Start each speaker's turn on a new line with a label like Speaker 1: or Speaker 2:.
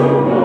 Speaker 1: so